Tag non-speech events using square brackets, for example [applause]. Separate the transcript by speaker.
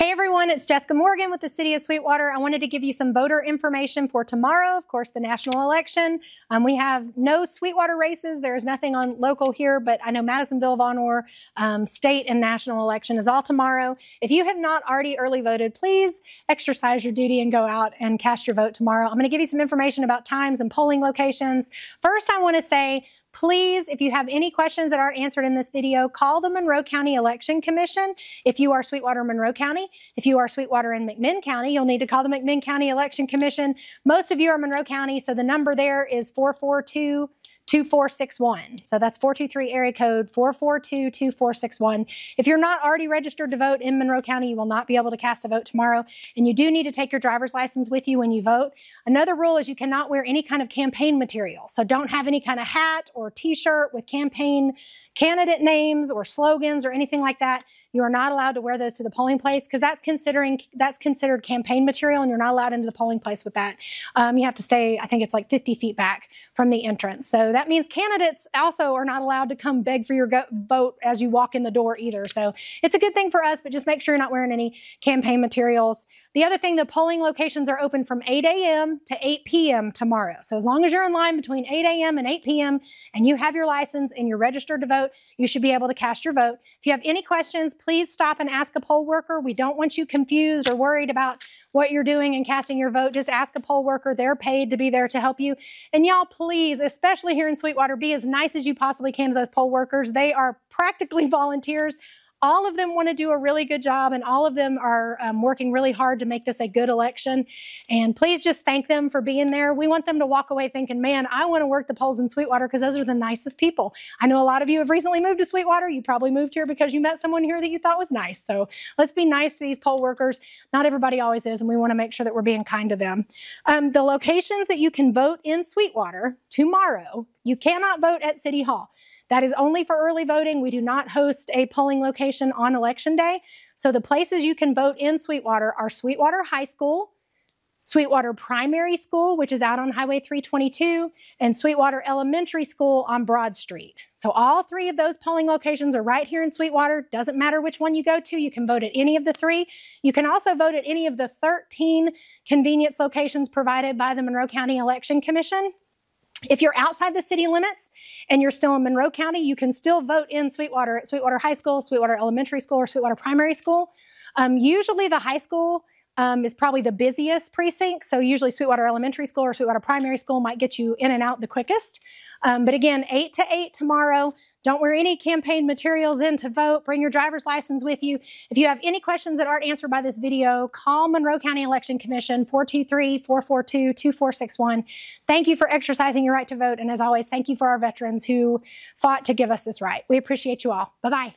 Speaker 1: Hey everyone, it's Jessica Morgan with the City of Sweetwater. I wanted to give you some voter information for tomorrow, of course, the national election. Um, we have no Sweetwater races. There is nothing on local here, but I know Madisonville, Vonore, um, state and national election is all tomorrow. If you have not already early voted, please exercise your duty and go out and cast your vote tomorrow. I'm going to give you some information about times and polling locations. First, I want to say Please, if you have any questions that aren't answered in this video, call the Monroe County Election Commission. If you are Sweetwater Monroe County, if you are Sweetwater in McMinn County, you'll need to call the McMinn County Election Commission. Most of you are Monroe County, so the number there is 442 2461. So that's 423 area code 442 2461. If you're not already registered to vote in Monroe County, you will not be able to cast a vote tomorrow. And you do need to take your driver's license with you when you vote. Another rule is you cannot wear any kind of campaign material. So don't have any kind of hat or t shirt with campaign candidate names or slogans or anything like that. You are not allowed to wear those to the polling place because that's considering that's considered campaign material, and you're not allowed into the polling place with that. Um, you have to stay, I think it's like 50 feet back from the entrance. So that means candidates also are not allowed to come beg for your go- vote as you walk in the door either. So it's a good thing for us, but just make sure you're not wearing any campaign materials. The other thing, the polling locations are open from 8 a.m. to 8 p.m. tomorrow. So as long as you're in line between 8 a.m. and 8 p.m. and you have your license and you're registered to vote, you should be able to cast your vote. If you have any questions, please stop and ask a poll worker. We don't want you confused or worried about what you're doing and casting your vote. Just ask a poll worker. They're paid to be there to help you. And y'all, please, especially here in Sweetwater, be as nice as you possibly can to those poll workers. They are practically [laughs] volunteers all of them want to do a really good job and all of them are um, working really hard to make this a good election. And please just thank them for being there. We want them to walk away thinking, man, I want to work the polls in Sweetwater because those are the nicest people. I know a lot of you have recently moved to Sweetwater. You probably moved here because you met someone here that you thought was nice. So let's be nice to these poll workers. Not everybody always is, and we want to make sure that we're being kind to them. Um, the locations that you can vote in Sweetwater tomorrow, you cannot vote at City Hall. That is only for early voting. We do not host a polling location on election day. So the places you can vote in Sweetwater are Sweetwater High School, Sweetwater Primary School, which is out on Highway 322, and Sweetwater Elementary School on Broad Street. So all three of those polling locations are right here in Sweetwater. Doesn't matter which one you go to, you can vote at any of the three. You can also vote at any of the 13 convenience locations provided by the Monroe County Election Commission. If you're outside the city limits and you're still in Monroe County, you can still vote in Sweetwater at Sweetwater High School, Sweetwater Elementary School, or Sweetwater Primary School. Um, usually the high school um, is probably the busiest precinct, so usually Sweetwater Elementary School or Sweetwater Primary School might get you in and out the quickest. Um, but again, 8 to 8 tomorrow. Don't wear any campaign materials in to vote. Bring your driver's license with you. If you have any questions that aren't answered by this video, call Monroe County Election Commission 423-442-2461. Thank you for exercising your right to vote. And as always, thank you for our veterans who fought to give us this right. We appreciate you all. Bye-bye.